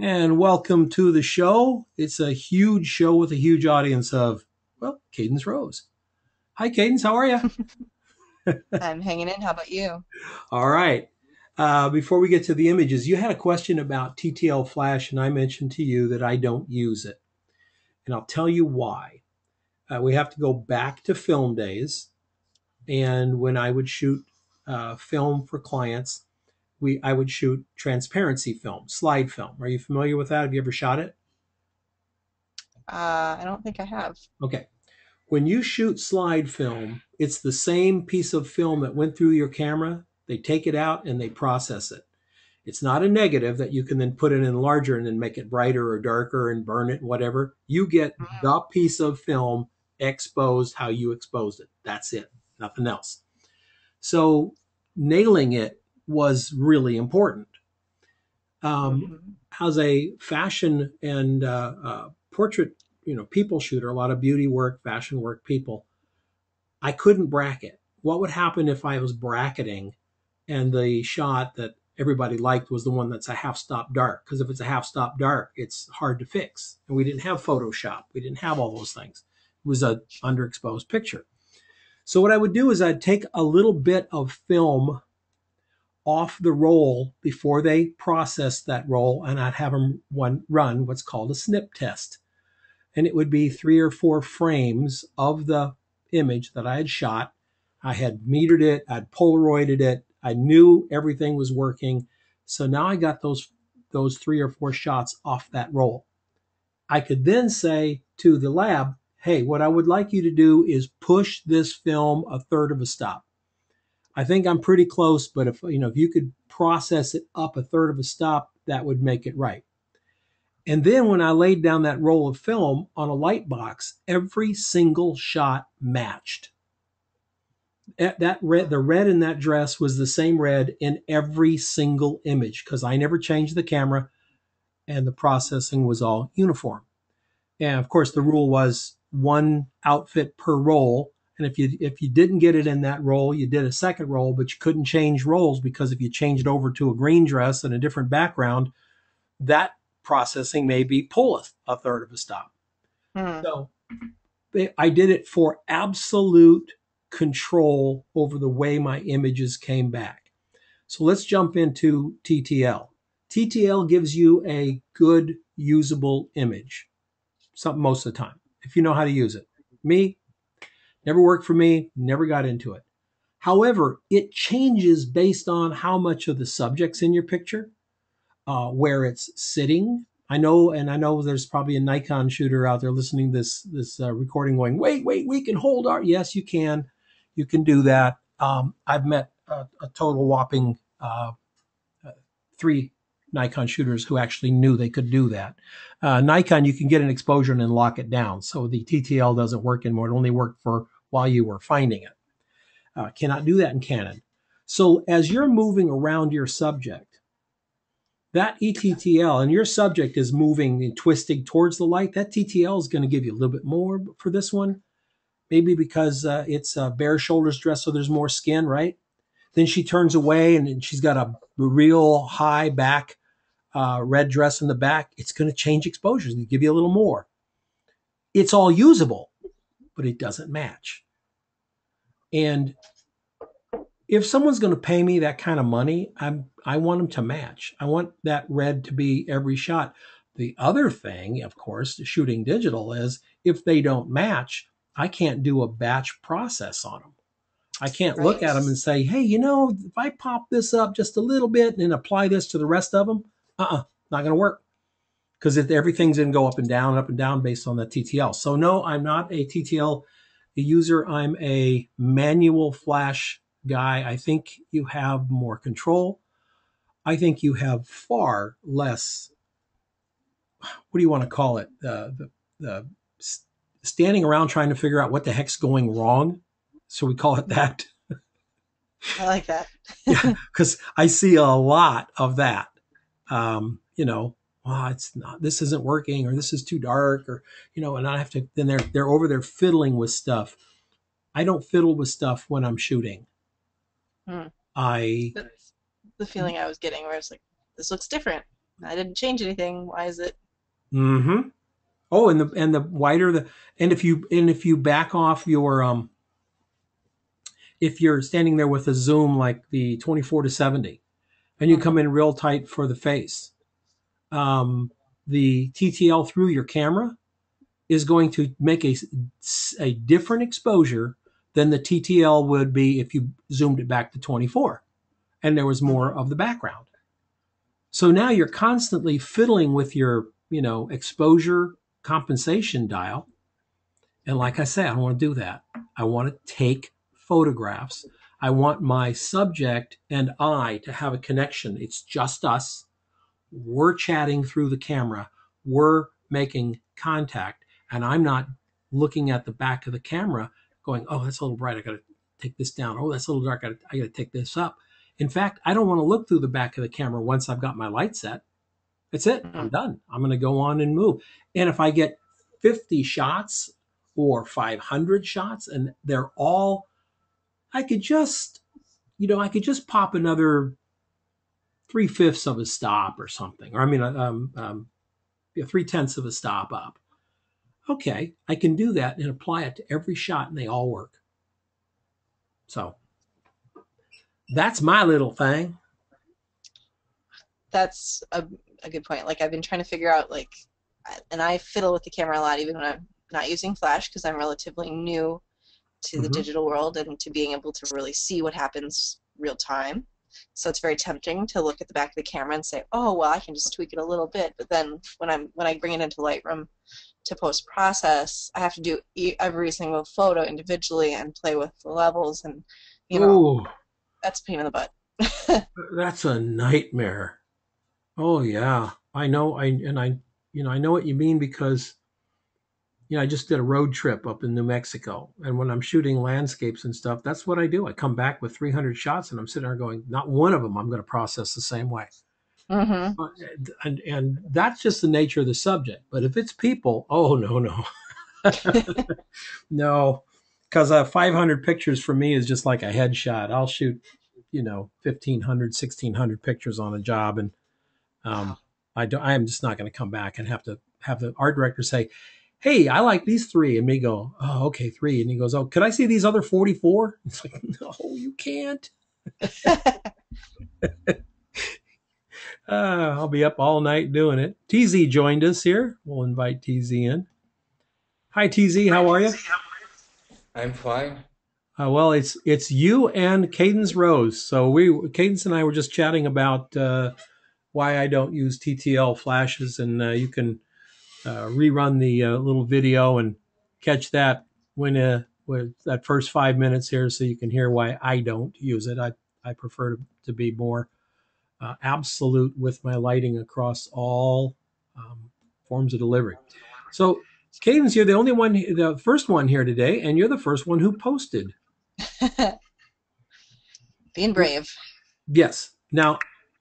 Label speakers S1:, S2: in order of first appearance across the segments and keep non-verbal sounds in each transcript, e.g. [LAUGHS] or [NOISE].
S1: and welcome to the show. It's a huge show with a huge audience of, well, Cadence Rose. Hi, Cadence. How are you? [LAUGHS]
S2: I'm hanging in. How about you?
S1: All right. Uh, before we get to the images, you had a question about TTL Flash, and I mentioned to you that I don't use it. And I'll tell you why. Uh, we have to go back to film days. And when I would shoot uh, film for clients, we I would shoot transparency film, slide film. Are you familiar with that? Have you ever shot it?
S2: Uh, I don't think I have.
S1: Okay. When you shoot slide film, it's the same piece of film that went through your camera. They take it out and they process it. It's not a negative that you can then put it in larger and then make it brighter or darker and burn it, whatever. You get
S2: Mm-hmm.
S1: the piece of film exposed how you exposed it. That's it, nothing else. So nailing it was really important. Um,
S2: Mhm.
S1: as a fashion and uh, uh, portrait, you know, people shooter, a lot of beauty work, fashion work, people. I couldn't bracket. What would happen if I was bracketing, and the shot that everybody liked was the one that's a half stop dark? Because if it's a half stop dark, it's hard to fix, and we didn't have Photoshop. We didn't have all those things. It was a underexposed picture. So what I would do is I'd take a little bit of film off the roll before they process that roll, and I'd have them one, run what's called a snip test. And it would be three or four frames of the image that I had shot. I had metered it, I'd Polaroided it, I knew everything was working. So now I got those those three or four shots off that roll. I could then say to the lab, hey, what I would like you to do is push this film a third of a stop. I think I'm pretty close, but if you know if you could process it up a third of a stop, that would make it right. And then when I laid down that roll of film on a light box, every single shot matched. That red, the red in that dress was the same red in every single image because I never changed the camera, and the processing was all uniform. And of course, the rule was one outfit per roll. And if you if you didn't get it in that roll, you did a second roll, but you couldn't change rolls because if you changed over to a green dress and a different background, that processing may be pull a, a third of a stop.
S2: Hmm.
S1: So they- I did it for absolute control over the way my images came back. So let's jump into TTL. TTL gives you a good usable image some most of the time if you know how to use it. Me, never worked for me, never got into it. However, it changes based on how much of the subject's in your picture, uh, where it's sitting. I know, and I know there's probably a Nikon shooter out there listening to this this uh, recording, going, "Wait, wait, we can hold our." Yes, you can, you can do that. Um, I've met a, a total whopping uh, uh, three Nikon shooters who actually knew they could do that. Uh, Nikon, you can get an exposure and then lock it down, so the TTL doesn't work anymore. It only worked for while you were finding it. Uh, cannot do that in Canon. So as you're moving around your subject, that ETTL and your subject is moving and twisting towards the light, that TTL is going to give you a little bit more for this one. Maybe because uh, it's a bare shoulders dress, so there's more skin, right? Then she turns away and she's got a real high back uh, red dress in the back. It's going to change exposures and give you a little more. It's all usable, but it doesn't match. And if someone's going to pay me that kind of money, I'm I want them to match. I want that red to be every shot. The other thing, of course, shooting digital is if they don't match, I can't do a batch process on them. I can't look at them and say, "Hey, you know, if I pop this up just a little bit and apply this to the rest of them, uh-uh, not going to work." Because if everything's going to go up and down, up and down based on the TTL. So no, I'm not a TTL user. I'm a manual flash guy. I think you have more control. I think you have far less. What do you want to call it? Uh, the the standing around trying to figure out what the heck's going wrong. So we call it that [LAUGHS]
S2: I like that.
S1: yeah, because I see a lot of that. Um, you know, well, it's not. This isn't working, or this is too dark, or you know, and I have to. Then they're they're over there fiddling with stuff. I don't fiddle with stuff when I'm shooting.
S2: Hmm.
S1: I
S2: That's the feeling I was getting where it's like, this looks different. I didn't change anything. Why is it?
S1: Mm-hmm. Oh, and the and the wider the and if you and if you back off your um if you're standing there with a zoom like the 24 to 70 and you come in real tight for the face um, the ttl through your camera is going to make a, a different exposure than the ttl would be if you zoomed it back to 24 and there was more of the background so now you're constantly fiddling with your you know exposure compensation dial and like i say i don't want to do that i want to take photographs. I want my subject and I to have a connection. It's just us. We're chatting through the camera. We're making contact. And I'm not looking at the back of the camera going, oh, that's a little bright. I got to take this down. Oh, that's a little dark. I got I to take this up. In fact, I don't want to look through the back of the camera once I've got my light set. That's it. I'm mm-hmm. done. I'm going to go on and move. And if I get 50 shots or 500 shots and they're all I could just, you know, I could just pop another three fifths of a stop or something, or I mean, um, um, three tenths of a stop up. Okay, I can do that and apply it to every shot, and they all work. So that's my little thing.
S2: That's a, a good point. Like I've been trying to figure out like, and I fiddle with the camera a lot, even when I'm not using flash because I'm relatively new to the mm-hmm. digital world and to being able to really see what happens real time. So it's very tempting to look at the back of the camera and say, "Oh, well, I can just tweak it a little bit." But then when I'm when I bring it into Lightroom to post process, I have to do every single photo individually and play with the levels, and you know, Ooh. that's a pain in the butt. [LAUGHS]
S1: that's a nightmare. Oh yeah, I know. I and I, you know, I know what you mean because you know, I just did a road trip up in New Mexico, and when I'm shooting landscapes and stuff, that's what I do. I come back with 300 shots, and I'm sitting there going, not one of them I'm going to process the same way. Mm-hmm. And and that's just the nature of the subject. But if it's people, oh no no, [LAUGHS] no, because uh, 500 pictures for me is just like a headshot. I'll shoot, you know, 1500, 1600 pictures on a job, and um, I don't. I am just not going to come back and have to have the art director say, hey, I like these three. And me go, oh, okay, three. And he goes, oh, could I see these other 44? [LAUGHS] It's like, no, you can't. uh, [LAUGHS] I'll be up all night doing it. TZ joined us here. We'll invite TZ in. Hi, TZ. How are you?
S3: I'm fine.
S1: Uh, well, it's it's you and Cadence Rose. So we Cadence and I were just chatting about uh, why I don't use TTL flashes, and uh, you can rerun the uh, little video and catch that when uh, with that first five minutes here, so you can hear why I don't use it. I I prefer to, to be more uh, absolute with my lighting across all um, forms of delivery. So, Cadence, you're the only one, the first one here today, and you're the first one who posted. [LAUGHS]
S2: Being brave.
S1: Yes. Now,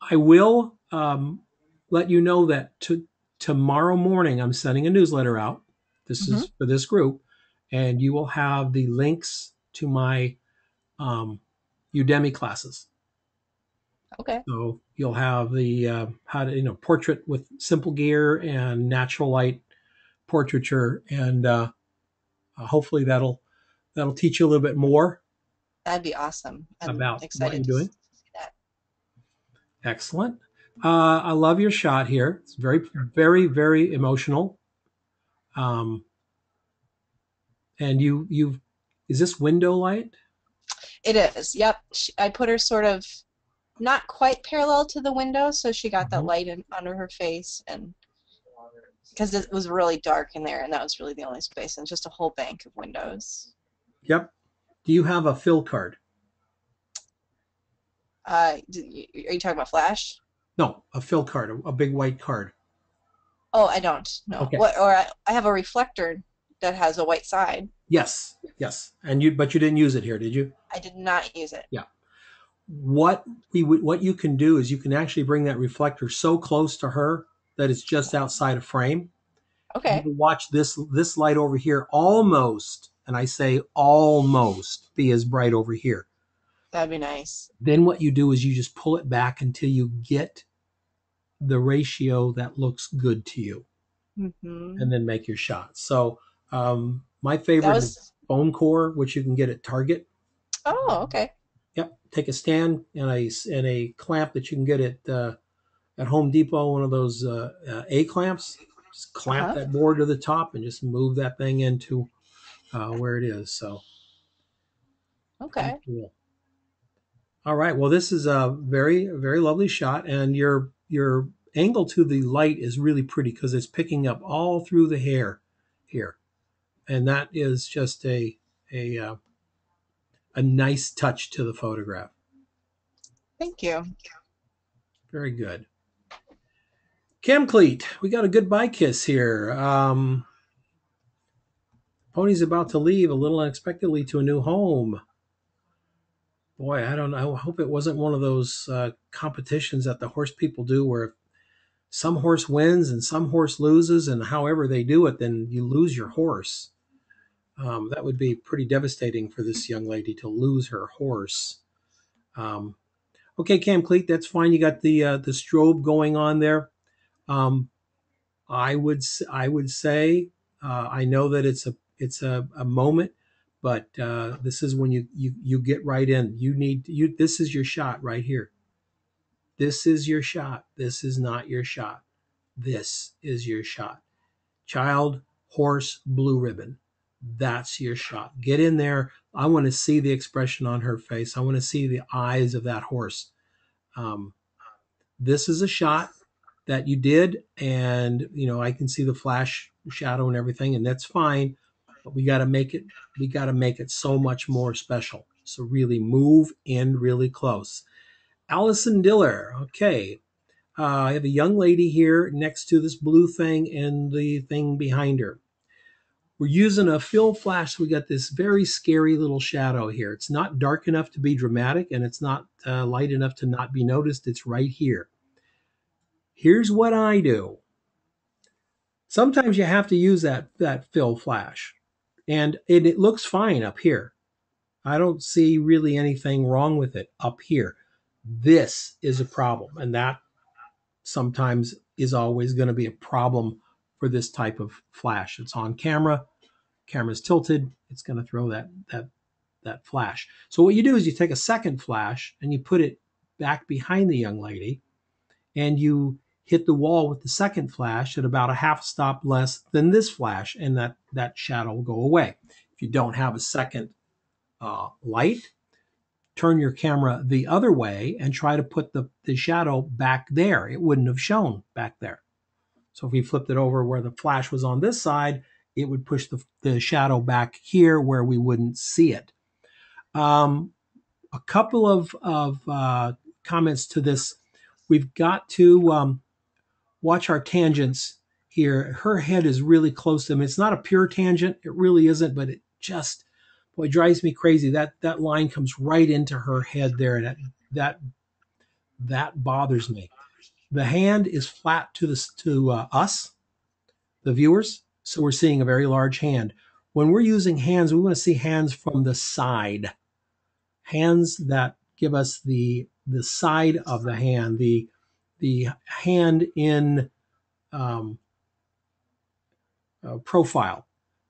S1: I will um, let you know that to, tomorrow morning i'm sending a newsletter out. This mm-hmm. is for this group and you will have the links to my um, udemy classes.
S2: Okay.
S1: So you'll have the uh, how to you know portrait with simple gear and natural light portraiture and uh, uh, hopefully that'll that'll teach you a little bit more
S2: that'd be awesome.
S1: I'm about what you're doing. excellent uh, I love your shot here. It's very, very, very emotional. Um, and you, you, is this window light?
S2: It is. Yep. I put her sort of not quite parallel to the window, so she got that mm-hmm. light in, under her face, and because it was really dark in there, and that was really the only space, and just a whole bank of windows.
S1: Yep. Do you have a fill card?
S2: Uh, are you talking about Flash?
S1: No, a fill card, a, a big white card.
S2: Oh, I don't. No. Okay. What, or I, I have a reflector that has a white side.
S1: Yes, yes, and you but you didn't use it here, did you?
S2: I did not use it.
S1: Yeah. What we what you can do is you can actually bring that reflector so close to her that it's just outside of frame.
S2: Okay.
S1: You watch this this light over here almost, and I say almost, be as bright over here.
S2: That'd be nice.
S1: Then what you do is you just pull it back until you get the ratio that looks good to you
S2: Mm-hmm.
S1: and then make your shot. So um, my favorite
S2: That
S1: is
S2: was.
S1: foam core, which you can get at Target.
S2: Oh, okay.
S1: Yep, take a stand and a and a clamp that you can get at uh, at Home Depot. One of those uh, uh, A clamps. Just clamp
S2: Uh-huh.
S1: that board to the top and just move that thing into uh, where it is. So
S2: Okay.
S1: cool. All right. Well, this is a very very lovely shot, and your your angle to the light is really pretty because it's picking up all through the hair here, and that is just a a uh, a nice touch to the photograph.
S2: Thank you.
S1: Very good. Camcleat, we got a goodbye kiss here. Um, Pony's about to leave a little unexpectedly to a new home. Boy, I don't know. I hope it wasn't one of those uh, competitions that the horse people do where some horse wins and some horse loses, and however they do it, then you lose your horse. Um, that would be pretty devastating for this young lady to lose her horse. Um, okay, Cam Cleat, that's fine. You got the uh, the strobe going on there. Um, I would I would say uh, I know that it's a it's a, a moment, but uh, this is when you, you you get right in. You need you. This is your shot right here. This is your shot. This is not your shot. This is your shot. Child, horse, blue ribbon. That's your shot. Get in there. I want to see the expression on her face. I want to see the eyes of that horse. Um, this is a shot that you did, and you know I can see the flash shadow and everything, and that's fine. But we got to make it. We got to make it so much more special. So really move in really close. Allison Diller. Okay. Uh, I have a young lady here next to this blue thing and the thing behind her. We're using a fill flash. So we got this very scary little shadow here. It's not dark enough to be dramatic and it's not uh, light enough to not be noticed. It's right here. Here's what I do. Sometimes you have to use that, that fill flash and it, it looks fine up here. I don't see really anything wrong with it up here. This is a problem, and that sometimes is always going to be a problem for this type of flash. It's on camera, camera's tilted, it's going to throw that that that flash. So what you do is you take a second flash and you put it back behind the young lady, and you hit the wall with the second flash at about a half stop less than this flash, and that that shadow will go away. If you don't have a second uh, light, turn your camera the other way and try to put the, the shadow back there. It wouldn't have shown back there. So if we flipped it over where the flash was on this side, it would push the, the shadow back here where we wouldn't see it. Um, a couple of, of uh, comments to this. We've got to um, watch our tangents here. Her head is really close to them. It's not a pure tangent. It really isn't, but it just boy, drives me crazy. That that line comes right into her head there, and that that that bothers me. The hand is flat to the to uh, us, the viewers, so we're seeing a very large hand. When we're using hands, we want to see hands from the side, hands that give us the the side of the hand, the the hand in um, uh, profile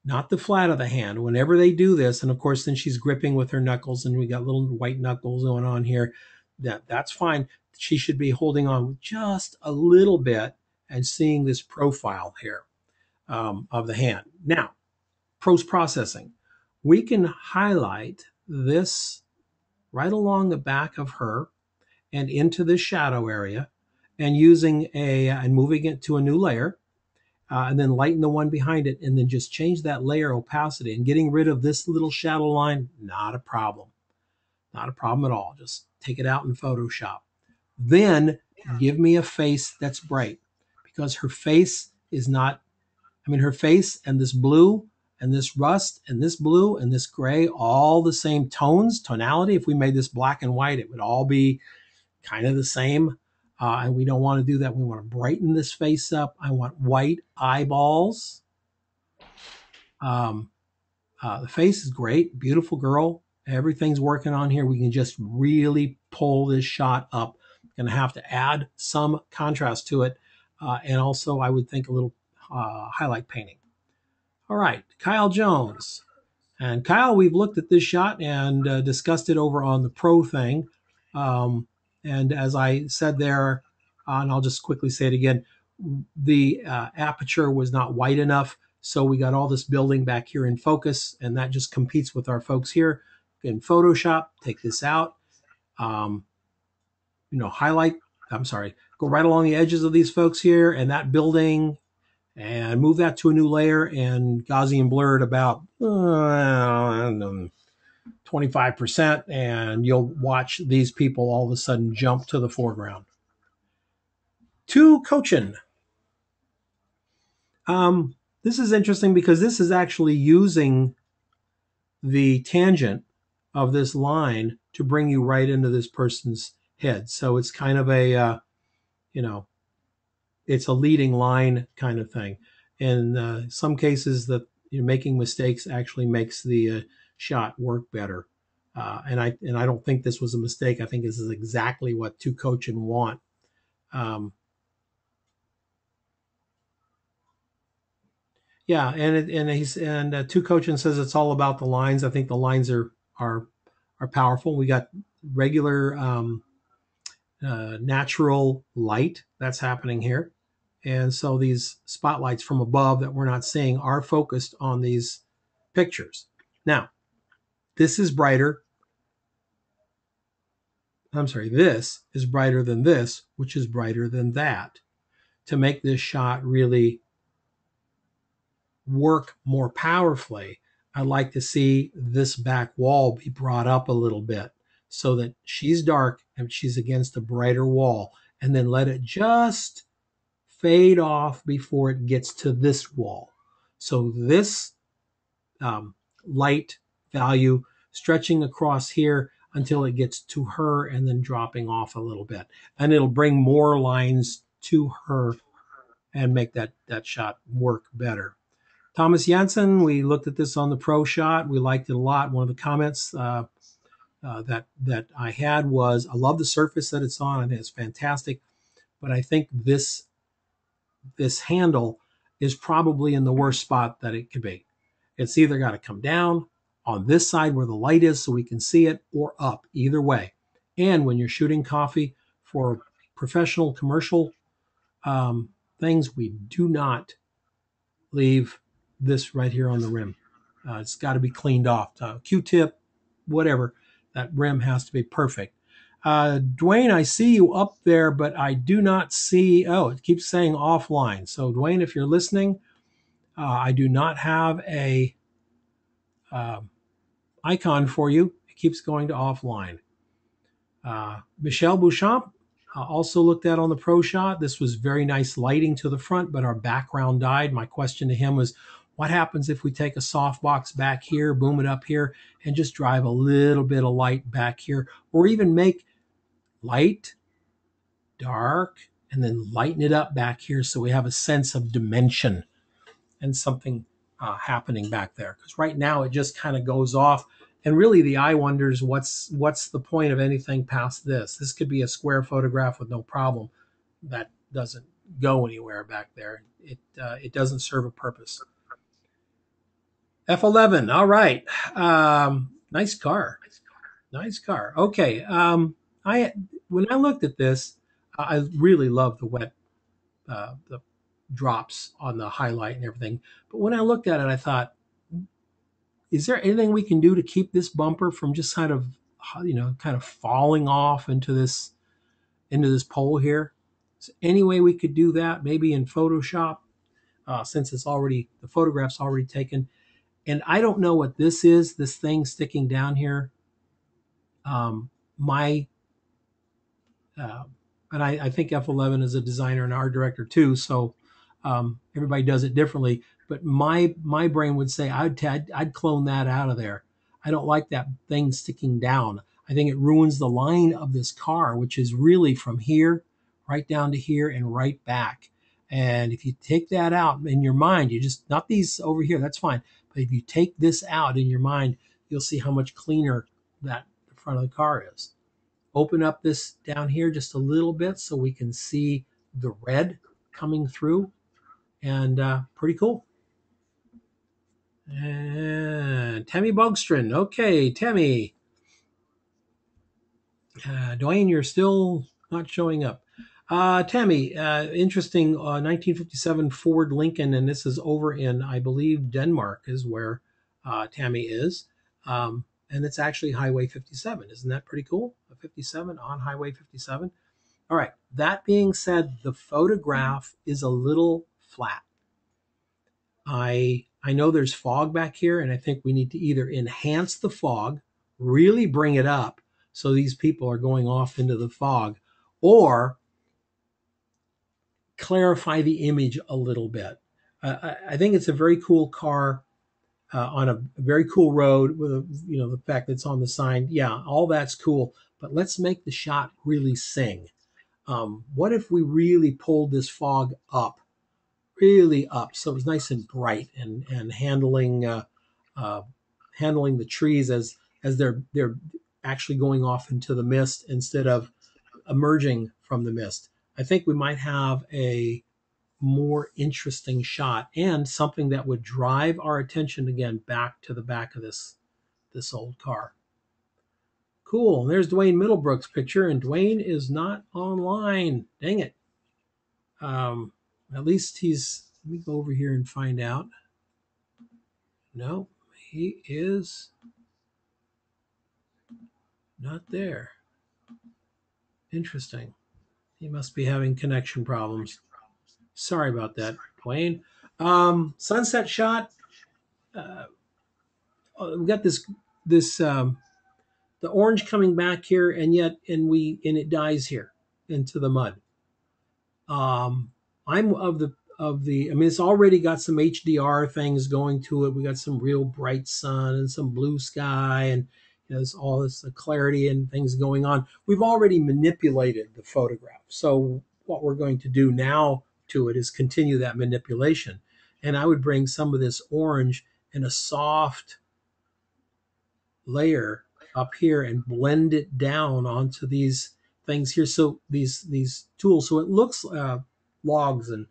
S1: not the flat of the hand. Whenever they do this, and of course, then she's gripping with her knuckles, and we got little white knuckles going on here. That that's fine. She should be holding on just a little bit and seeing this profile here um, of the hand. Now, post processing, we can highlight this right along the back of her and into the shadow area, and using a and moving it to a new layer uh, and then lighten the one behind it, and then just change that layer opacity and getting rid of this little shadow line, not a problem. Not a problem at all. Just take it out in Photoshop. Then give me a face that's bright because her face is not, I mean, her face and this blue and this rust and this blue and this gray, all the same tones, tonality. If we made this black and white, it would all be kind of the same. Uh, and we don't want to do that. We want to brighten this face up. I want white eyeballs. Um, uh, the face is great, beautiful girl. Everything's working on here. We can just really pull this shot up going to have to add some contrast to it. Uh, and also, I would think a little uh, highlight painting. All right, Kyle Jones. And Kyle, we've looked at this shot and uh, discussed it over on the pro thing. Um, and as I said there, uh, and I'll just quickly say it again, the uh, aperture was not wide enough. So we got all this building back here in focus, and that just competes with our folks here in Photoshop. Take this out. Um, you know, highlight, I'm sorry, go right along the edges of these folks here and that building and move that to a new layer and Gaussian blur it about uh, 25% and you'll watch these people all of a sudden jump to the foreground. To coaching. Um, this is interesting because this is actually using the tangent of this line to bring you right into this person's head. So it's kind of a, uh, you know, it's a leading line kind of thing. In uh, some cases, that you know, making mistakes actually makes the uh, shot work better. Uh, and I and I don't think this was a mistake. I think this is exactly what two coaching want. Um, yeah, and it, and he's and uh, two coaching says it's all about the lines. I think the lines are are are powerful. We got regular um, uh, natural light that's happening here. And so these spotlights from above that we're not seeing are focused on these pictures. Now, this is brighter. I'm sorry, this is brighter than this, which is brighter than that to make this shot really work more powerfully. I'd like to see this back wall be brought up a little bit so that she's dark and she's against a brighter wall and then let it just fade off before it gets to this wall. So this um, light value stretching across here until it gets to her and then dropping off a little bit. And it'll bring more lines to her and make that, that shot work better. Thomas Janssen, we looked at this on the pro shot. We liked it a lot. One of the comments uh, uh, that that I had was, I love the surface that it's on. Think it's fantastic, but I think this this handle is probably in the worst spot that it could be. It's either got to come down on this side where the light is so we can see it or up, either way. And when you're shooting coffee for professional commercial um, things, we do not leave this right here on the rim. Uh, it's got to be cleaned off. Uh, Q-tip, whatever. That rim has to be perfect. Uh, Dwayne, I see you up there, but I do not see. Oh, it keeps saying offline. So, Dwayne, if you're listening, uh, I do not have a uh, icon for you. It keeps going to offline. Uh, Michelle Bouchamp uh, also looked at on the pro shot. This was very nice lighting to the front, but our background died. My question to him was, what happens if we take a softbox back here, boom it up here, and just drive a little bit of light back here, or even make light, dark, and then lighten it up back here so we have a sense of dimension and something uh, happening back there. Because right now it just kind of goes off, and really the eye wonders what's what's the point of anything past this. This could be a square photograph with no problem. That doesn't go anywhere back there. It uh, it doesn't serve a purpose. F11. All right. Um, nice car. Nice car. Okay. Um, I when I looked at this, I really love the wet, uh, the drops on the highlight and everything. But when I looked at it, I thought, is there anything we can do to keep this bumper from just kind of, you know, kind of falling off into this, into this pole here? Is any way we could do that? Maybe in Photoshop, uh, since it's already the photograph's already taken. And I don't know what this is. This thing sticking down here. Um, my uh, and I, I, think F11 is a designer and art director too, so um, everybody does it differently. But my my brain would say I'd, I'd I'd clone that out of there. I don't like that thing sticking down. I think it ruins the line of this car, which is really from here right down to here and right back. And if you take that out in your mind, you just not these over here, that's fine. But if you take this out in your mind, you'll see how much cleaner that the front of the car is open up this down here just a little bit so we can see the red coming through and uh, pretty cool. And Tammy Bogstron. Okay, Tammy. Uh, Dwayne, you're still not showing up. Uh, Tammy, uh, interesting. Uh, 1957 Ford Lincoln, and this is over in, I believe, Denmark, is where uh, Tammy is. Um, and it's actually Highway 57. Isn't that pretty cool? A 57 on Highway 57. All right. That being said, the photograph is a little flat. I I know there's fog back here, and I think we need to either enhance the fog, really bring it up, so these people are going off into the fog, or clarify the image a little bit. Uh, I, think it's a very cool car uh, on a very cool road with a, you know the fact that it's on the sign. Yeah, all that's cool, but let's make the shot really sing. Um, what if we really pulled this fog up, really up, so it was nice and bright and and handling uh, uh, handling the trees as as they're they're actually going off into the mist instead of emerging from the mist. I think we might have a more interesting shot and something that would drive our attention again back to the back of this this old car. Cool. And there's Dwayne Middlebrook's picture, and Dwayne is not online. Dang it. Um, at least he's. Let me go over here and find out. No, he is not there. Interesting. He must be having connection problems. Sorry about that, Dwayne. Um, sunset shot. Uh, we got this this um, the orange coming back here, and yet and we and it dies here into the mud. Um, I'm of the of the. I mean, it's already got some HDR things going to it. We got some real bright sun and some blue sky, and you know, there's all this clarity and things going on. We've already manipulated the photograph, so what we're going to do now to it is continue that manipulation. And I would bring some of this orange in a soft layer up here and blend it down onto these things here. So these these tools. So it looks uh, logs and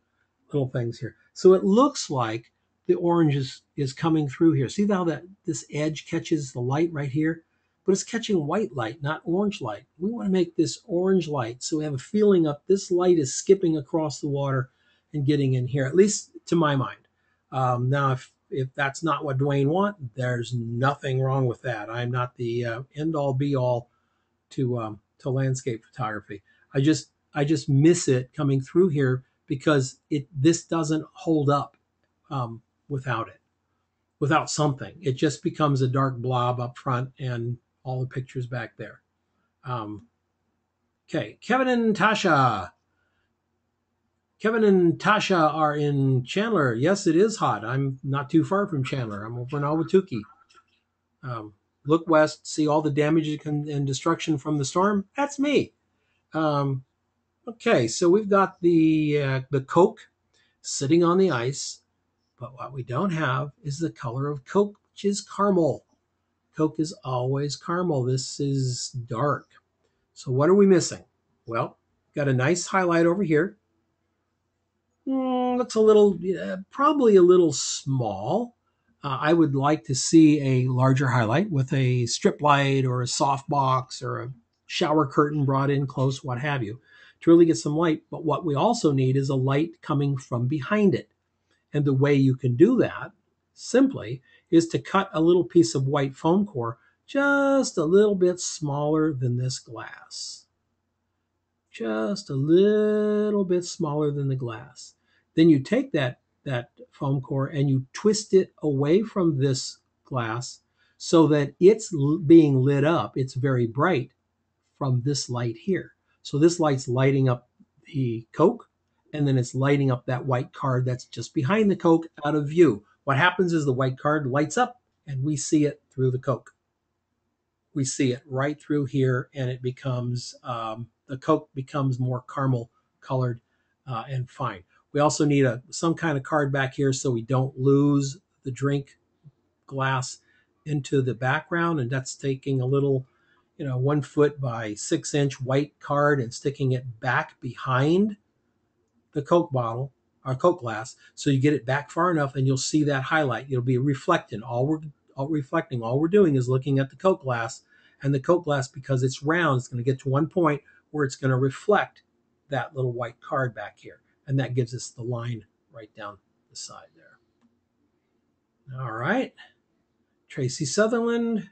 S1: little things here. So it looks like the orange is, is coming through here. See how that this edge catches the light right here? But it's catching white light, not orange light. We want to make this orange light so we have a feeling of this light is skipping across the water and getting in here, at least to my mind. Um, now, if if that's not what Dwayne want, there's nothing wrong with that. I'm not the uh, end all be all to um, to landscape photography. I just I just miss it coming through here because it this doesn't hold up um, without it, without something. It just becomes a dark blob up front and all the pictures back there. Um, okay, Kevin and Tasha. Kevin and Tasha are in Chandler. Yes, it is hot. I'm not too far from Chandler. I'm over in Ahwatukee. Um, look west, see all the damage and destruction from the storm. That's me. Um, okay, so we've got the uh, the Coke sitting on the ice, but what we don't have is the color of Coke, which is caramel. Coke is always caramel. This is dark. So what are we missing? Well, got a nice highlight over here mm, looks a little, uh, probably a little small. Uh, I would like to see a larger highlight with a strip light or a soft box or a shower curtain brought in close, what have you, to really get some light. But what we also need is a light coming from behind it. And the way you can do that simply is to cut a little piece of white foam core just a little bit smaller than this glass just a little bit smaller than the glass. Then you take that, that foam core and you twist it away from this glass so that it's being lit up. It's very bright from this light here. So this light's lighting up the Coke and then it's lighting up that white card that's just behind the Coke out of view. What happens is the white card lights up and we see it through the Coke. We see it right through here and it becomes um, the Coke becomes more caramel colored uh, and fine. We also need a some kind of card back here so we don't lose the drink glass into the background, and that's taking a little you know, one foot by six inch white card and sticking it back behind the Coke bottle or Coke glass. So you get it back far enough and you'll see that highlight. It'll be reflecting. All we're all reflecting, all we're doing is looking at the Coke glass. And the Coke glass, because it's round, it's going to get to one point where it's going to reflect that little white card back here. And that gives us the line right down the side there. All right. Tracy Sutherland.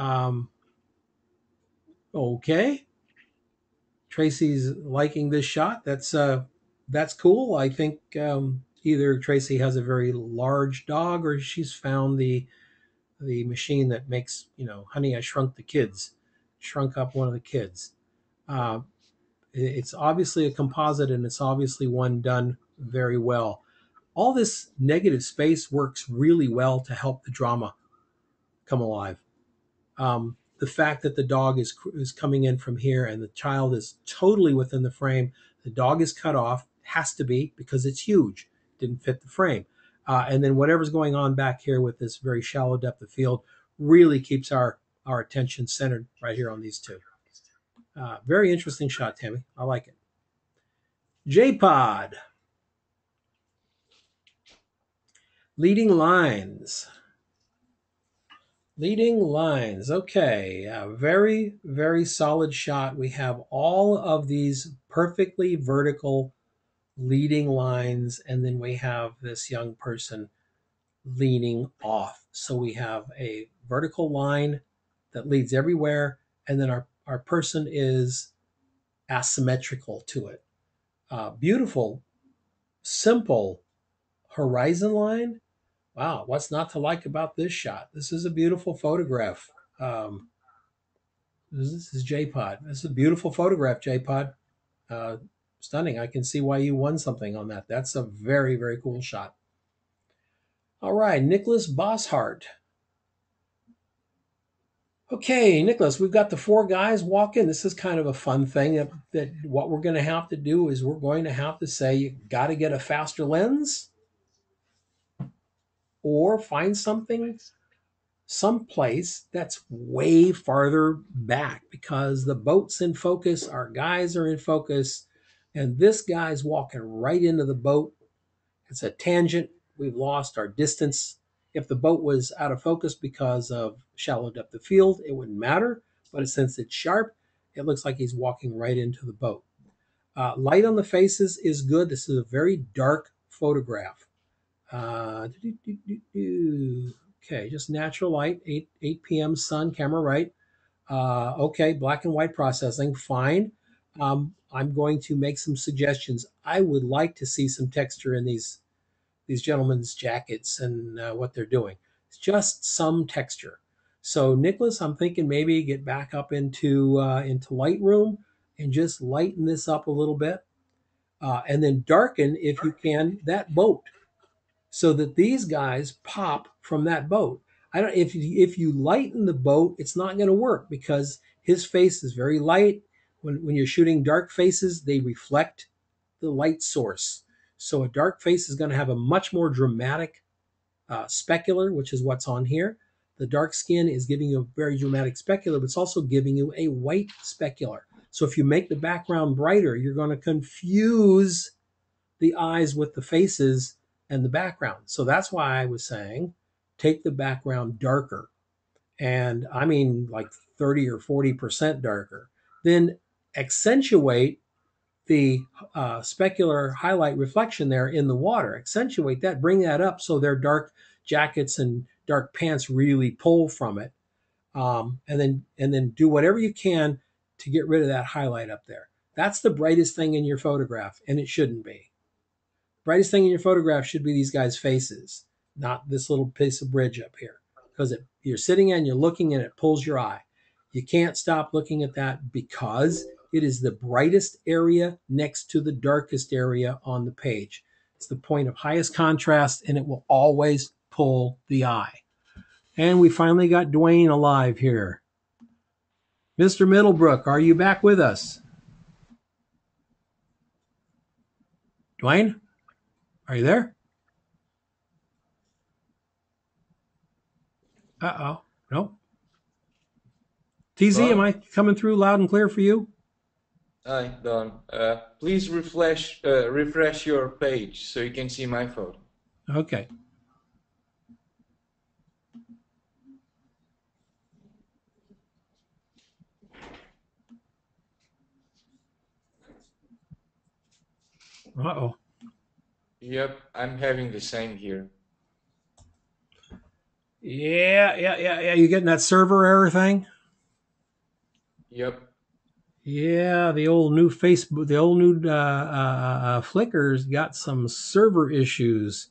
S1: Um, okay. Tracy's liking this shot. That's uh, that's cool. I think um, either Tracy has a very large dog or she's found the the machine that makes you know, honey, I shrunk the kids, shrunk up one of the kids. Uh, it's obviously a composite and it's obviously one done very well. All this negative space works really well to help the drama come alive. Um, the fact that the dog is is coming in from here and the child is totally within the frame, the dog is cut off, has to be because it's huge, didn't fit the frame. Uh, and then whatever's going on back here with this very shallow depth of field really keeps our our attention centered right here on these two. Uh, very interesting shot, Tammy. I like it. J-Pod. Leading lines. Leading lines. Okay. A very, very solid shot. We have all of these perfectly vertical leading lines, and then we have this young person leaning off. So we have a vertical line that leads everywhere, and then our our person is asymmetrical to it. Uh, beautiful, simple horizon line. Wow, what's not to like about this shot? This is a beautiful photograph. Um, this is J-Pod. This is a beautiful photograph, J-Pod. Uh, stunning. I can see why you won something on that. That's a very, very cool shot. All right, Nicholas Bosshart. Okay, Nicholas, we've got the four guys walking. This is kind of a fun thing that, that what we're going to have to do is we're going to have to say you got to get a faster lens or find something someplace that's way farther back because the boat's in focus, our guys are in focus, and this guy's walking right into the boat. It's a tangent. We've lost our distance if the boat was out of focus because of shallow depth of field, it wouldn't matter. But since it's sharp, it looks like he's walking right into the boat. Uh, light on the faces is good. This is a very dark photograph. Uh, okay, just natural light, 8, 8 p.m. sun, camera right. Uh, okay, black and white processing, fine. Um, I'm going to make some suggestions. I would like to see some texture in these these gentlemen's jackets and uh, what they're doing. It's just some texture. So Nicholas, I'm thinking maybe get back up into uh, into Lightroom and just lighten this up a little bit, uh, and then darken if you can that boat, so that these guys pop from that boat. I don't if if you lighten the boat, it's not going to work because his face is very light. When when you're shooting dark faces, they reflect the light source. So a dark face is going to have a much more dramatic uh, specular, which is what's on here. The dark skin is giving you a very dramatic specular, but it's also giving you a white specular. So if you make the background brighter, you're going to confuse the eyes with the faces and the background. So that's why I was saying take the background darker. And I mean like 30 or 40% darker. Then accentuate the uh, specular highlight reflection there in the water. Accentuate that, bring that up so their dark jackets and dark pants really pull from it. Um, and then and then do whatever you can to get rid of that highlight up there. That's the brightest thing in your photograph, and it shouldn't be. Brightest thing in your photograph should be these guys' faces, not this little piece of bridge up here. Because you're sitting and you're looking and it pulls your eye. You can't stop looking at that because it is the brightest area next to the darkest area on the page. It's the point of highest contrast and it will always pull the eye. And we finally got Dwayne alive here. Mr. Middlebrook, are you back with us? Dwayne, are you there? Uh oh. Nope. TZ,
S3: Well-
S1: am I coming through loud and clear for you?
S3: Hi, Don. Uh, please refresh uh, refresh your page so you can see my photo.
S1: Okay. Uh oh.
S3: Yep, I'm having the same here.
S1: Yeah, yeah, yeah, yeah. You getting that server error thing?
S3: Yep.
S1: Yeah, the old new Facebook, the old new uh, uh, uh, Flickr's got some server issues.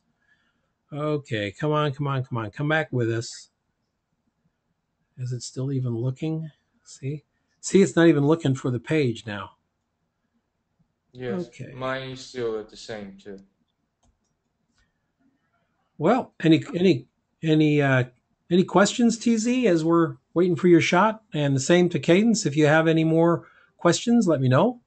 S1: Okay, come on, come on, come on, come back with us. Is it still even looking? See, see, it's not even looking for the page now.
S3: Yes.
S1: Okay.
S3: Mine is still at the same too.
S1: Well, any any any uh, any questions, TZ, as we're waiting for your shot, and the same to Cadence. If you have any more questions, let me know.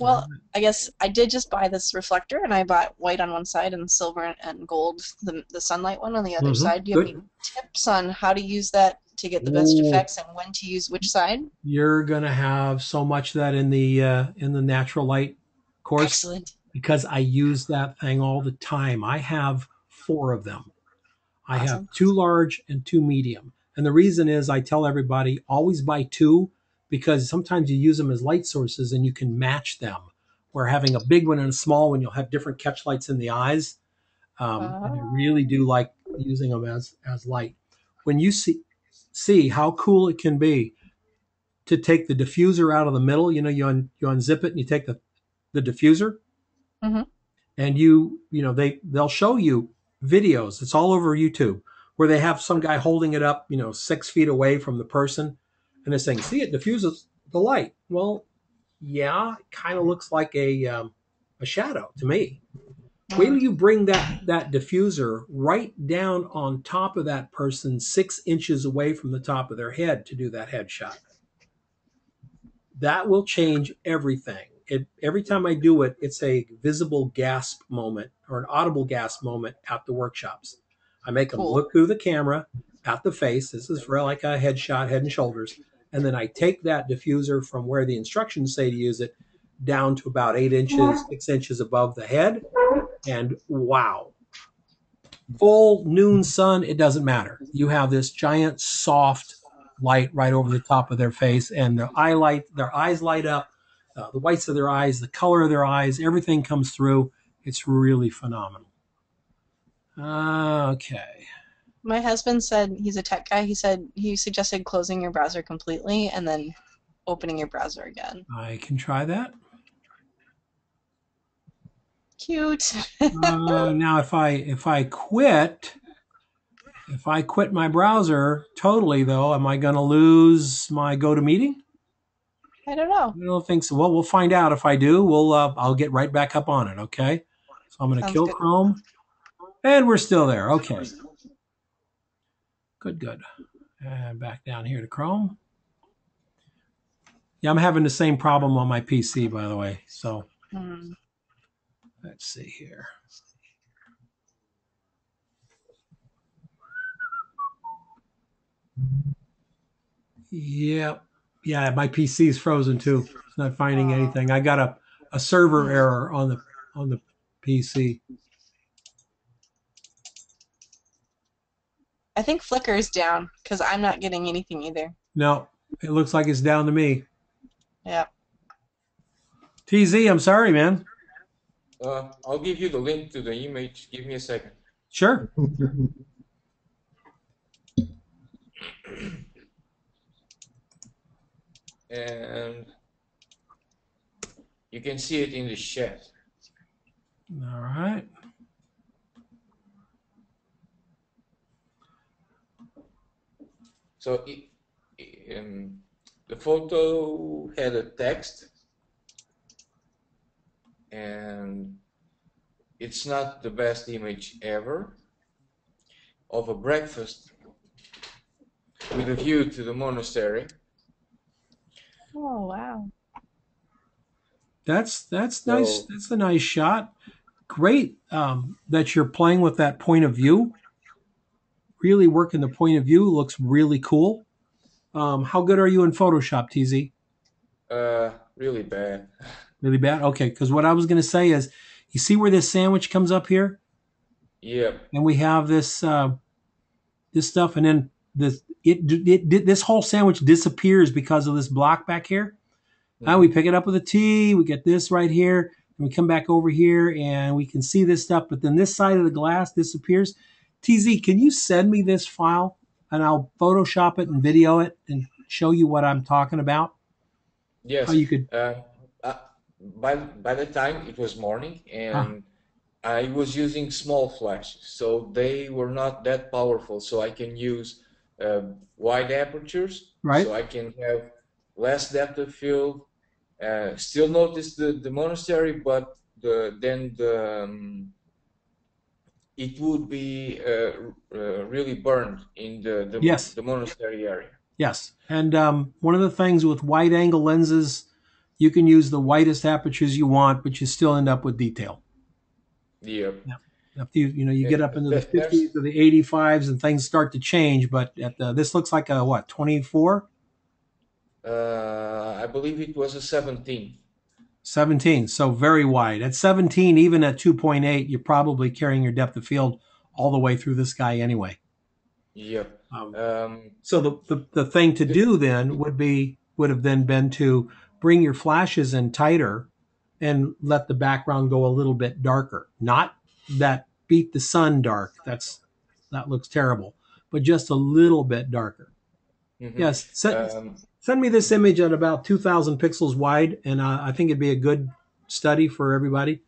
S2: Well, I guess I did just buy this reflector, and I bought white on one side and silver and gold, the, the sunlight one on the other
S1: Mhm,
S2: side. Do you have any tips on how to use that to get the best
S1: Ooh.
S2: effects and when to use which side?
S1: You're gonna have so much of that in the uh, in the natural light course
S2: Excellent.
S1: because I use that thing all the time. I have four of them. I have two large and two medium. And the reason is I tell everybody always buy two because sometimes you use them as light sources and you can match them. Where having a big one and a small one, you'll have different catch lights in the eyes. Um, and I really do like using them as, as light. When you see, see how cool it can be to take the diffuser out of the middle, you know, you, un, you unzip it and you take the, the diffuser
S2: Mhm.
S1: and you, you know, they, they'll show you videos. It's all over YouTube where they have some guy holding it up, you know, six feet away from the person, and they're saying, "See, it diffuses the light." Well, yeah, it kind of looks like a um, a shadow to me. Wait till you bring that that diffuser right down on top of that person, six inches away from the top of their head to do that headshot. That will change everything. It, every time I do it, it's a visible gasp moment or an audible gasp moment at the workshops. I make them
S2: Cool.
S1: look through the camera at the face. This is for like a headshot, head and shoulders. And then I take that diffuser from where the instructions say to use it down to about eight inches, six inches above the head. And wow, full noon sun, it doesn't matter. You have this giant soft light right over the top of their face, and their eye light, their eyes light up, uh, the whites of their eyes, the color of their eyes, everything comes through. It's really phenomenal. Okay.
S2: My husband said he's a tech guy. He said he suggested closing your browser completely and then opening your browser again.
S1: I can try that.
S2: Cute.
S1: Uh, [LAUGHS] now, if I if I quit, if I quit my browser totally, though, am I going to lose my GoToMeeting?
S2: I don't know.
S1: I don't think so. Well, we'll find out. If I do, we'll uh, I'll get right back up on it. Okay. So I'm going to kill
S2: good.
S1: Chrome, and we're still there. Okay. Good, good. And back down here to Chrome. Yeah, I'm having the same problem on my PC, by the way. So
S2: Hmm.
S1: let's see here. Yep. Yeah, my PC is frozen too. It's not finding anything. I got a, a server error on the on the PC.
S2: I think Flickr is down because I'm not getting anything either.
S1: No, it looks like it's down to me.
S2: Yeah.
S1: TZ, I'm sorry, man.
S3: Uh, I'll give you the link to the image. Give me a second.
S1: Sure.
S3: And you can see it in the chat.
S1: All right.
S3: So it, um, the photo had a text, and it's not the best image ever of a breakfast with a view to the monastery.
S2: Oh wow.
S1: That's that's nice.
S3: So-
S1: That's a nice shot. great um, that you're playing with that point of view. Really working the point of view looks really cool. Um, how good are you in Photoshop, TZ?
S3: Uh, really bad. [LAUGHS]
S1: Really bad. Okay, because what I was going to say is, you see where this sandwich comes up here,
S3: Yep.
S1: and we have this uh, this stuff, and then this it, it, it this whole sandwich disappears because of this block back here. Now we pick it up with a T. We get this right here, and we come back over here, and we can see this stuff. But then this side of the glass disappears. TZ, can you send me this file, and I'll Photoshop it and video it and show you what I'm talking about?
S3: Yes.
S1: How you could.
S3: Uh, uh, by by the time it was morning and I was using small flashes, so they were not that powerful. So I can use uh, wide apertures,
S1: Right.
S3: so I can have less depth of field. Uh, still notice the, the monastery, but the then the um, it would be uh, uh, really burned in the the,
S1: Yes.
S3: the monastery area.
S1: Yes, and um, one of the things with wide angle lenses, you can use the widest apertures you want, but you still end up with detail.
S3: Yep.
S1: If you you know you get up into the
S3: That-
S1: 50s or the 85s and things start to change, but at the, this looks like a what 24,
S3: Uh, I believe it was a 17.
S1: 17, so very wide. At 17, even at 2.8, you're probably carrying your depth of field all the way through this guy anyway.
S3: Yep.
S1: Um,
S3: Um,
S1: So the, the, the thing to do then would be would have then been to bring your flashes in tighter and let the background go a little bit darker. Not that beat the sun dark. That's that looks terrible, but just a little bit darker.
S3: mhm.
S1: Yes,
S3: Um,
S1: send me this image at about 2,000 pixels wide, and uh, I think it'd be a good study for everybody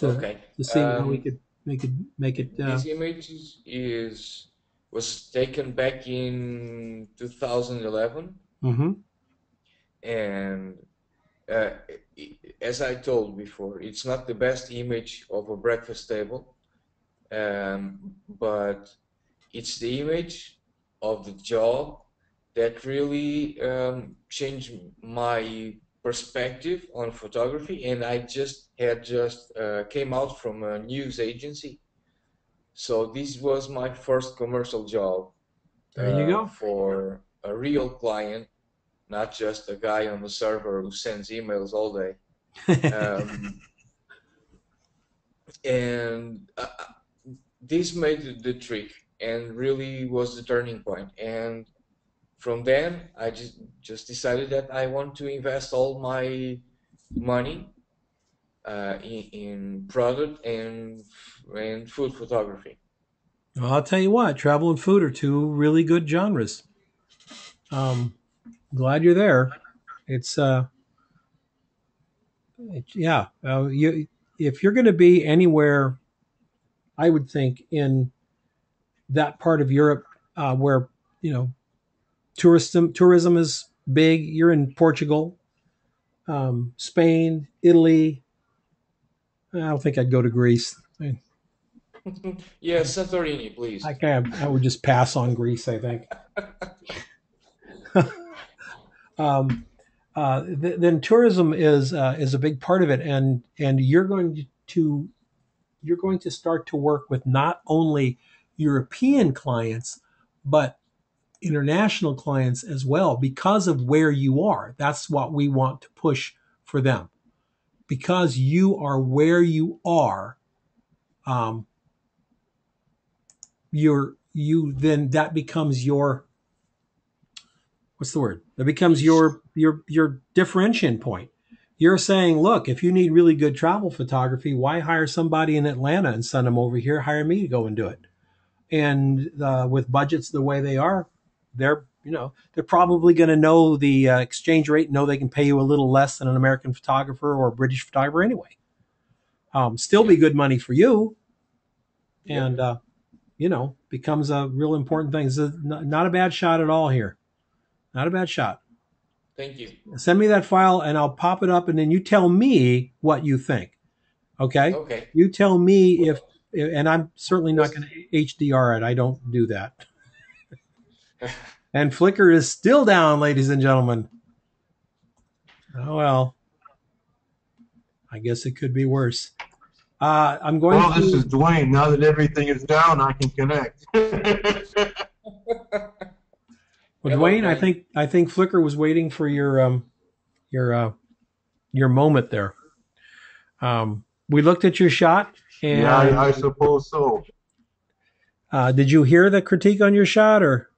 S1: to,
S3: okay.
S1: to see how we
S3: Um,
S1: could make it make it. Uh,
S3: This image is, is was taken back in 2011,
S1: mhm.
S3: and uh, as I told before, it's not the best image of a breakfast table, um, but it's the image of the job that really um, changed my perspective on photography. And I just had just uh, came out from a news agency, so this was my first commercial job.
S1: There you
S3: uh,
S1: go.
S3: For a real client, not just a guy on the server who sends emails all day. [LAUGHS] Um, and uh, uh, this made the- the trick and really was the turning point. And from there, I just just decided that I want to invest all my money uh, in, in product and and food photography.
S1: Well, I'll tell you what, travel and food are two really good genres. Um, glad you're there. It's uh, it, yeah. Uh, you if you're going to be anywhere, I would think in that part of Europe uh, where you know tourism tourism is big. You're in Portugal, um, Spain, Italy. I don't think I'd go to Greece. I,
S3: Yeah, Santorini, please.
S1: I can I would just pass on Greece. I think. [LAUGHS] um, uh, th- then tourism is uh, is a big part of it, and and you're going to you're going to start to work with not only European clients but international clients as well because of where you are. That's what we want to push for them because you are where you are. Um, you're you then that becomes your what's the word that becomes your your your differentiation point you're saying look if you need really good travel photography why hire somebody in atlanta and send them over here hire me to go and do it and uh, with budgets the way they are they're you know they're probably going to know the uh, exchange rate and know they can pay you a little less than an american photographer or a british photographer anyway. Um, still be good money for you. And uh, you know becomes a real important thing. It's not a bad shot at all here. Not a bad shot.
S3: Thank you.
S1: send me that file and i'll pop it up and then you tell me what you think. Okay?
S3: Okay.
S1: you tell me if and i'm certainly not going to hdr it. I don't do that and flickr is still down ladies and gentlemen oh well i guess it could be worse Uh, I'm going
S4: Well,
S1: to.
S4: this is Dwayne. Now that everything is down, I can connect. [LAUGHS]
S1: Well, Dwayne, I think I think Flickr was waiting for your um, your uh, your moment there. Um, we looked at your shot, and
S4: yeah, I, I suppose so.
S1: uh, did you hear the critique on your shot, or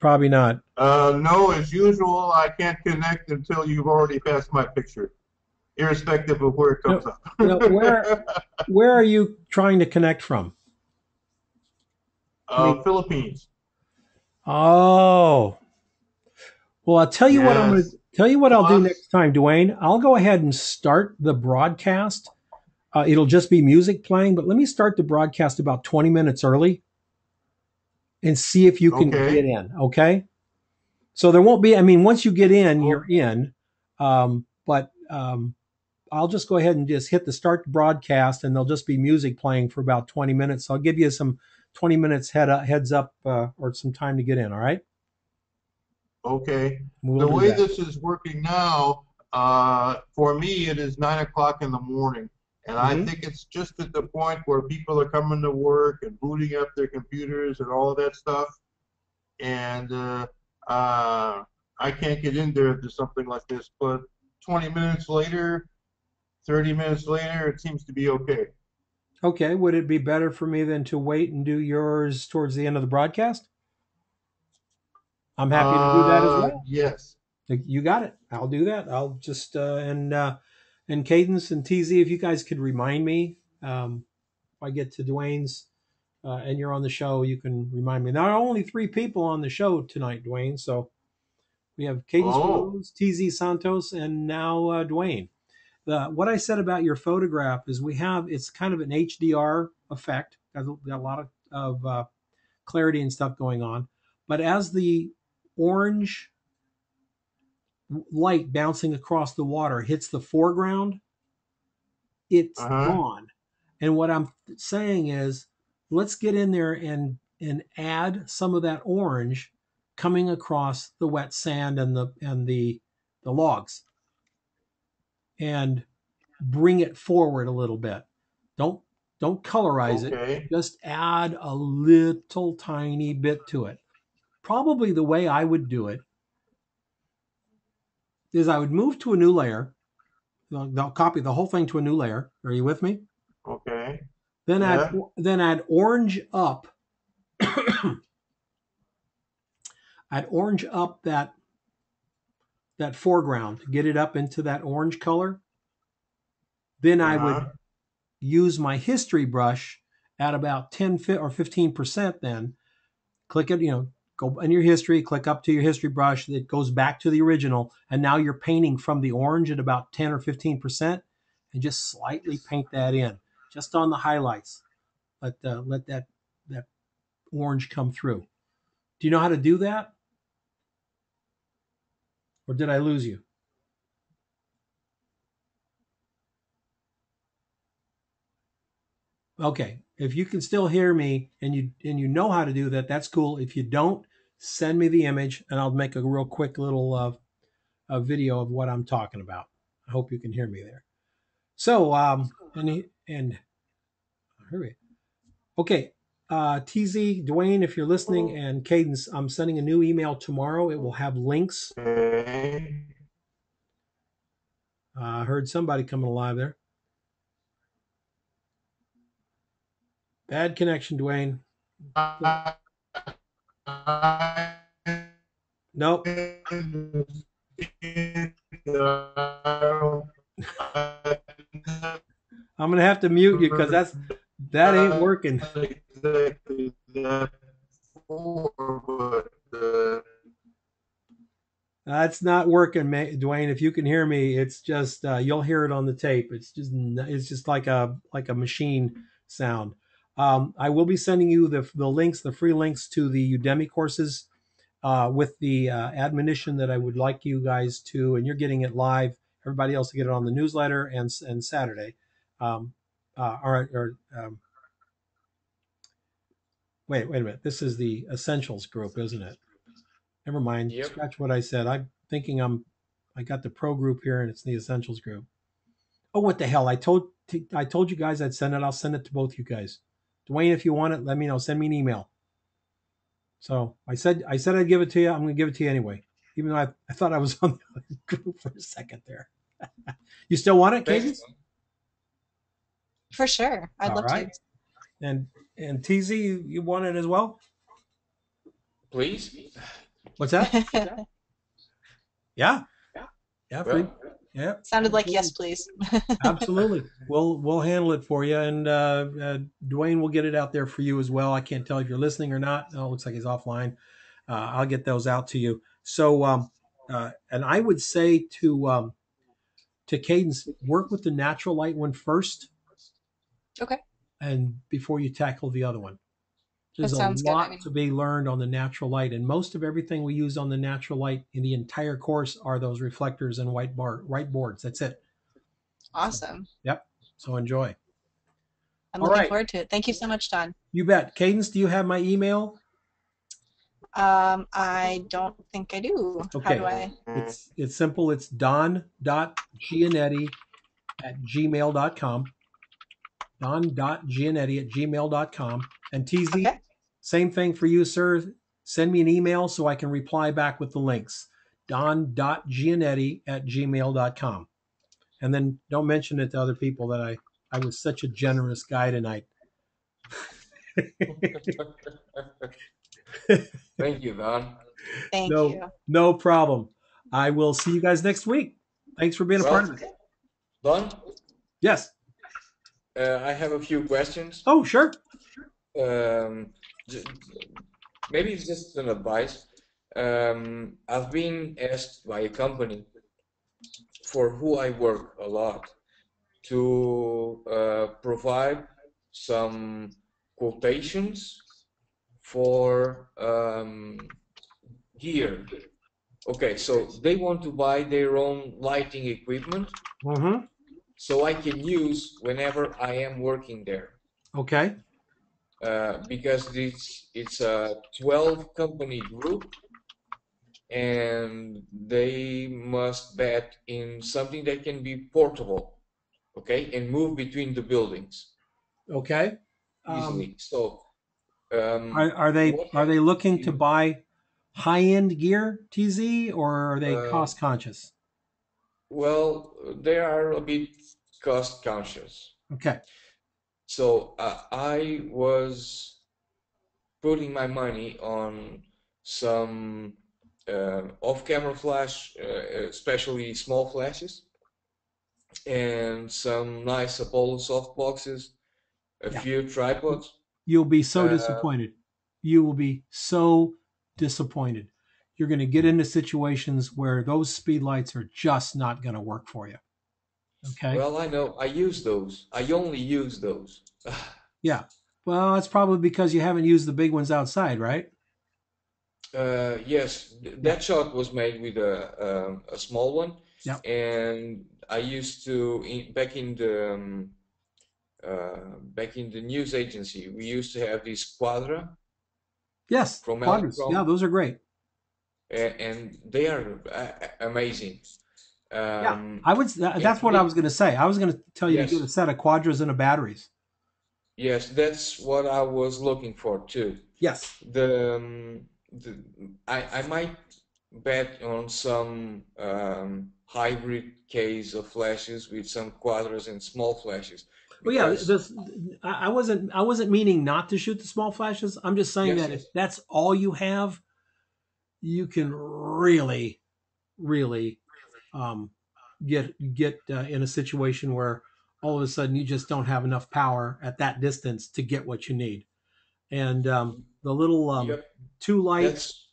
S1: probably not?
S4: Uh, no, as usual, I can't connect until you've already passed my picture, irrespective of where it comes up.
S1: No, where- [LAUGHS] Where are you trying to connect from?
S4: uh, Philippines.
S1: Oh, well, I'll tell you what I'm going to tell you what I'll do next time, Dwayne. I'll go ahead and start the broadcast. Uh, it'll just be music playing, but let me start the broadcast about 20 minutes early and see if you can
S4: Okay.
S1: get in. Okay. So there won't be, I mean, once you get in, you're in. Um, but um, I'll just go ahead and just hit the start broadcast and there'll just be music playing for about 20 minutes. So I'll give you some 20 minutes head up, heads up uh, or some time to get in. All right.
S4: Okay.
S1: We'll
S4: the way
S1: that.
S4: this is working now, uh, for me, it is nine o'clock in the morning. And
S1: Mhm.
S4: I think it's just at the point where people are coming to work and booting up their computers and all of that stuff. And uh, uh, I can't get in there to something like this. But 20 minutes later, 30 minutes later, it seems to be okay.
S1: Okay, would it be better for me than to wait and do yours towards the end of the broadcast? I'm happy to do that as
S4: Uh,
S1: well.
S4: Yes.
S1: You got it. I'll do that. I'll just uh, and uh, and Cadence and TZ, if you guys could remind me, um, if I get to Dwayne's uh, and you're on the show, you can remind me. There are only three people on the show tonight, Dwayne. So we have Cadence
S4: Oh.
S1: Rose, TZ Santos, and now uh, Dwayne. The, what I said about your photograph is we have it's kind of an HDR effect. Got a, got a lot of, of uh, clarity and stuff going on, but as the orange light bouncing across the water hits the foreground, it's
S4: Uh-huh.
S1: gone. And what I'm saying is, let's get in there and and add some of that orange coming across the wet sand and the and the the logs, and bring it forward a little bit. Don't don't colorize it just add a little tiny bit to it. Probably the way I would do it is I would move to a new layer. They'll, they'll copy the whole thing to a new layer. Are you with me?
S4: Okay.
S1: Then add then add orange up. [COUGHS] I'd orange up that that foreground get it up into that orange color. Then I would
S4: Uh-huh.
S1: use my history brush at about 10 fi- or 15% then click it you know go in your history click up to your history brush that goes back to the original and now you're painting from the orange at about 10 or 15% and just slightly paint that in just on the highlights. Let uh, let that that orange come through. Do you know how to do that? Or did i lose you? Okay, if you can still hear me and you and you know how to do that, that's cool. If you don't, send me the image and I'll make a real quick little uh, a video of what I'm talking about. I hope you can hear me there. So um and and hurry. Okay, uh, TZ Dwayne, if you're listening, and Cadence, I'm sending a new email tomorrow. It will have links.
S4: Okay.
S1: Uh, I heard somebody coming alive there. Bad connection, Dwayne. Nope. I'm gonna have to mute you because that's that ain't working. That's not working, Dwayne. If you can hear me, it's just uh, you'll hear it on the tape. It's just it's just like a like a machine sound. Um, I will be sending you the the links, the free links to the Udemy courses, uh, with the uh, admonition that I would like you guys to, and you're getting it live. Everybody else to get it on the newsletter and and Saturday. Um, uh, or, or um, wait, wait a minute. This is the essentials group, isn't it? Never mind.
S3: Yep.
S1: Scratch what I said. I'm thinking I'm I got the pro group here and it's the essentials group. Oh, what the hell! I told I told you guys I'd send it. I'll send it to both you guys. Dwayne, if you want it, let me know. Send me an email. So I said I said I'd give it to you. I'm going to give it to you anyway, even though I, I thought I was [LAUGHS] on the group for a second there. [LAUGHS] you still want it, Casey?
S3: Thanks.
S2: For sure. I'd
S1: All
S2: love
S1: right. And and TZ, you, you want it as well?
S3: Please.
S1: What's that?
S2: to. [LAUGHS]
S1: Yeah. Yeah. free-
S3: Well,
S1: Yeah.
S2: Sounded like yes, please. [LAUGHS]
S1: Absolutely. We'll we'll handle it for you, and uh, uh, Dwayne will get it out there for you as well. I can't tell if you're listening or not. Oh, it looks like he's offline. Uh, I'll get those out to you. So, um, uh, and I would say to um, to Cadence, work with the natural light one first.
S2: Okay.
S1: And before you tackle the other one, there's
S2: That
S1: a
S2: sounds good. I
S1: lot
S2: mean-
S1: to be learned on the natural light, and most of everything we use on the natural light in the entire course are those reflectors and white bar white boards. That's it.
S2: Awesome. Yep.
S1: So enjoy.
S2: I'm
S1: All
S2: looking
S1: right.
S2: forward to it. Thank you so much, Don.
S1: You bet. Cadence, do you have my email?
S2: Um, I don't think I do. How
S1: Okay.
S2: do I?
S1: It's it's simple. It's don.giannatti at gmail.com. Don.giannatti at gmail.com. And TZ,
S2: Okay.
S1: same thing for you, sir. Send me an email so I can reply back with the links. Don.giannatti at gmail.com. And then don't mention it to other people that I, I was such a generous guy tonight. [LAUGHS]
S3: Thank you, Don.
S2: Thank
S1: No.
S2: you.
S1: No problem. I will see you guys next week. Thanks for being a part of it.
S3: Don,
S1: Yes.
S3: uh, I have a few questions.
S1: Oh, sure.
S3: Um, maybe it's just an advice. Um, I've been asked by a company for who I work a lot to uh, provide some quotations for um, gear. Okay, so they want to buy their own lighting equipment
S1: Mm-hmm.
S3: so I can use whenever I am working there.
S1: Okay.
S3: Uh, because it's it's a 12 company group and they must bet in something that can be portable okay and move between the buildings
S1: Okay. Um,
S3: easily so um,
S1: are, are they are they looking to buy high end gear, TZ, or are they
S3: Uh,
S1: cost conscious?
S3: well they are a bit cost conscious
S1: Okay.
S3: So uh, I was putting my money on some uh, off-camera flash, uh, especially small flashes, and some nice Apollo softboxes, a
S1: Yeah.
S3: few tripods.
S1: You'll be so
S3: Uh,
S1: disappointed. You will be so disappointed. You're going to get into situations where those speed lights are just not going to work for you. Okay.
S3: Well, I know I use those. I only use those. [SIGHS]
S1: yeah. Well, that's probably because you haven't used the big ones outside, right?
S3: Uh, yes, that shot was made with a um, a small one,
S1: Yep.
S3: and I used to in, back in the um, uh, back in the news agency, we used to have this Quadra,
S1: Yes.
S3: From. Elinchrom.
S1: Yeah, those are great.
S3: a- and they are uh, amazing. Um,
S1: I would. That, that's what I was going to say. I was going to tell you
S3: Yes.
S1: to get a set of quadras and a batteries.
S3: yes, that's what I was looking for too.
S1: Yes.
S3: The, um, the I, I might bet on some um, hybrid case of flashes with some quadras and small flashes.
S1: Well, yeah.
S3: because-
S1: This, I I wasn't. I wasn't meaning not to shoot the small flashes. I'm just saying
S3: Yes,
S1: that
S3: yes.
S1: if that's all you have, you can really, really um, get get uh, in a situation where all of a sudden you just don't have enough power at that distance to get what you need. And um, the little um,
S3: Yep,
S1: two lights.
S3: that's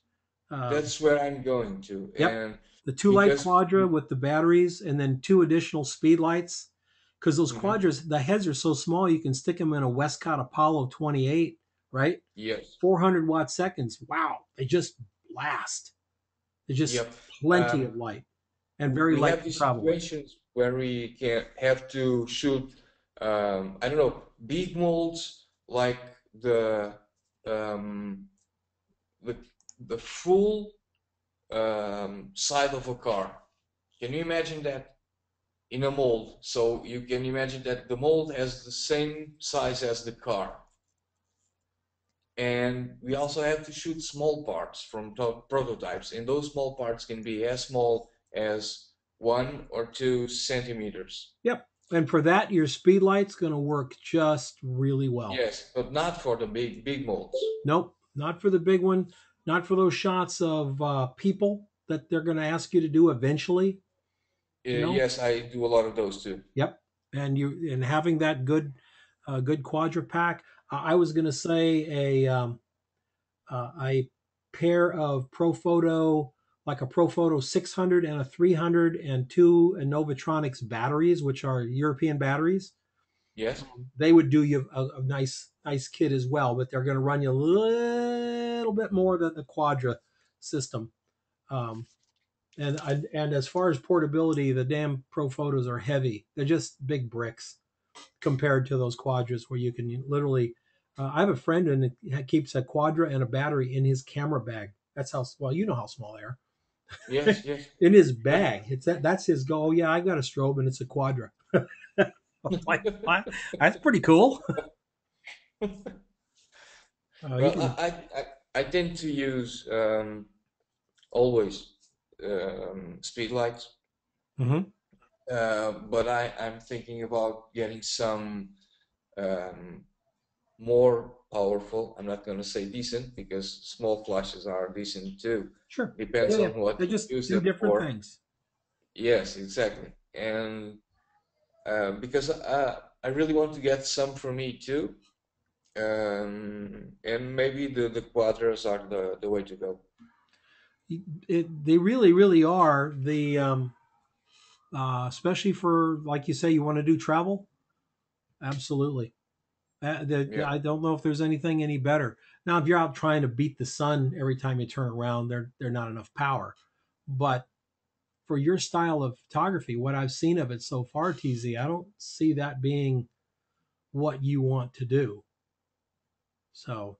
S1: uh,
S3: that's where I'm going to.
S1: Yep.
S3: And
S1: the two light quadra with the batteries, and then two additional speed lights. Because those
S3: Mhm.
S1: quadras, the heads are so small, you can stick them in a Westcott Apollo 28, right?
S3: yes,
S1: 400 watt seconds. Wow, they just blast. There's just
S3: yep.
S1: plenty
S3: Um,
S1: of light and very
S3: we
S1: light
S3: have these situations where we can have to shoot, um, I don't know, big molds like the um, the the full um, side of a car. Can you imagine that? in a mold. So you can imagine that the mold has the same size as the car. And we also have to shoot small parts from prototypes, and those small parts can be as small as one or two centimeters. Yep.
S1: And for that, your speed light's going to work just really well.
S3: Yes, but not for the big big molds.
S1: Nope, not for the big one. Not for those shots of uh, people that they're going to ask you to do eventually.
S3: Uh,
S1: No.
S3: Yes, I do a lot of those too.
S1: Yep, and you and having that good uh, good quadra pack i was going to say a um, uh, a pair of profoto like a profoto 600 and a 300 and two Innovatronix batteries which are european batteries.
S3: Yes.
S1: they would do you a, a nice nice kit as well but they're going to run you a little bit more than the quadra system. Um, and I, and as far as portability the damn Profotos are heavy. They're just big bricks compared to those quadras where you can literally uh, i have a friend and he keeps a quadra and a battery in his camera bag. That's how well you know how small they are
S3: Yes, [LAUGHS] yes.
S1: in his bag. It's that that's his go oh yeah i got a strobe and it's a quadra. [LAUGHS] Like, that's pretty cool. [LAUGHS] Uh,
S3: Well,
S1: can-
S3: I, I, I tend to use um, always um, speed lights,
S1: Mhm.
S3: uh, but I, I'm thinking about getting some um, more powerful. I'm not going to say decent because small flashes are decent too.
S1: sure
S3: Depends
S1: Yeah,
S3: on what
S1: they just
S3: use
S1: do different
S3: for.
S1: things
S3: Yes, exactly. And uh, because uh, I really want to get some for me too. Um, and maybe the, the quadras are the, the way to go.
S1: it, they really really are the um uh especially for like you say you want to do travel absolutely uh, the,
S3: Yeah.
S1: i don't know if there's anything any better now if you're out trying to beat the sun every time you turn around there they're not enough power but for your style of photography what i've seen of it so far tz i don't see that being what you want to do so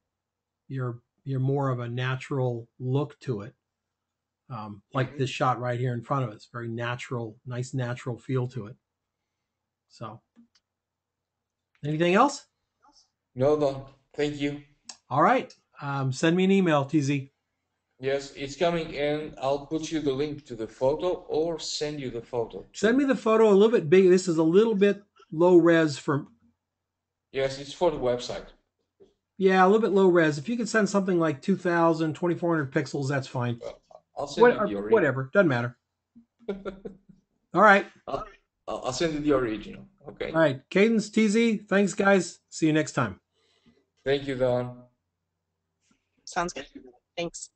S1: you're you're more of a natural look to it um, like
S3: Mhm.
S1: this shot right here in front of us. Very natural, nice natural feel to it. So, anything else?
S3: No, no, thank you.
S1: All right. Um, send me an email, TZ.
S3: Yes, it's coming, and I'll put you the link to the photo or send you the photo.
S1: Send me the photo a little bit big. This is a little bit low res for,
S3: Yes, it's for the website.
S1: yeah, a little bit low res. If you could send something like 2000, 2400 pixels, that's fine.
S3: I'll send
S1: What,
S3: you
S1: or
S3: the original.
S1: whatever. Doesn't matter. [LAUGHS] All right.
S3: I'll, I'll send you the original. Okay.
S1: All right. Cadence, TZ. Thanks, guys. See you next time.
S3: Thank you, Don.
S2: Sounds good. Thanks.